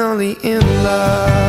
only in love.